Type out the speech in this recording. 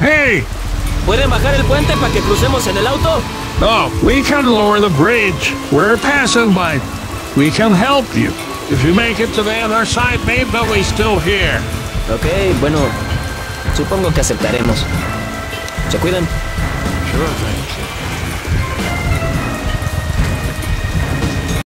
Hey! ¿Pueden bajar el puente para que crucemos en el auto? No, we can lower the bridge. We're passing by. We can help you. If you make it to the other side, maybe we're still here. Ok, bueno, supongo que aceptaremos. ¿Se cuidan? Sure thing.